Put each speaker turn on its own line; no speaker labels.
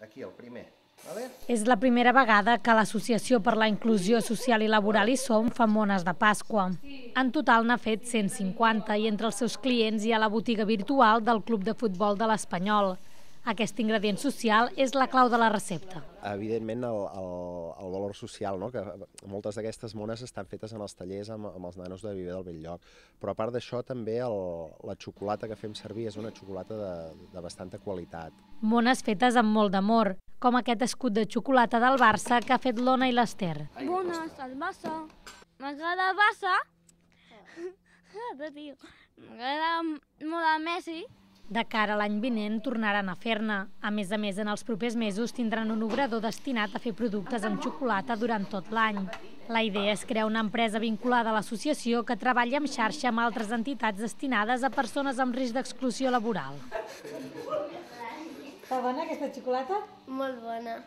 Aquí, el primer. Vale?
És la primera vegada que l'Associació per la Inclusió Social i Laboral i Som fa mones de Pasqua. En total n'ha fet 150 i entre els seus clients hi ha la botiga virtual del Club de Futbol de l'Espanyol. Aquest ingredient social és la clau de la recepta.
Evidentment, el, el, el valor social, no? que moltes d'aquestes mones estan fetes en els tallers amb, amb els nanos de Viver del Belllloc. Però a part d'això, també el, la xocolata que fem servir és una xocolata de, de bastanta qualitat.
Mones fetes amb molt d'amor, com aquest escut de xocolata del Barça que ha fet l'Ona i l'Ester.
Bones, el Barça. M'agrada el Barça. M'agrada molt el Messi.
De cara a l'any vinent tornaran a fer-ne. A més a més, en els propers mesos tindran un obrador destinat a fer productes amb xocolata durant tot l'any. La idea és crear una empresa vinculada a l'associació que treballa en xarxa amb altres entitats destinades a persones amb risc d'exclusió laboral.
Està bona aquesta xocolata?
Molt bona.